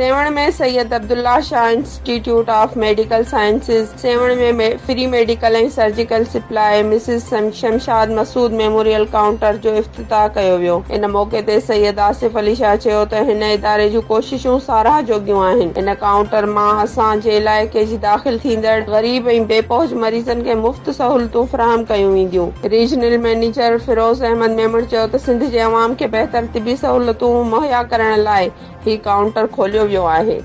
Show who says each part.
Speaker 1: सेवण में Syed Abdullah Shah institute of medical sciences Sehwan में free medical ऐं surgical supply Mrs Shamshad Masood memorial counter जो इफ़्ताह कयो वियो इन मौके ते सैद आसिफ़ाह चयो त हिन इदारे जूं कोशिशूं साराह जोगियूं आहिनि इन काउंटर मां असां जे इलाइक़े जी दाख़िल थींदड़ ग़रीब ऐं बेपोज मरीज़नि खे मुफ़्त सहूलत फरहम कयूं वेंदियूं रीजनल मैनेजर फिरोज़ अहमद मेमण चयो त सिंध जे अवाम खे बहितर तिबी सहूलियतूं मुहैया करण लाइ ही काउंटर खोलियो वियो आहे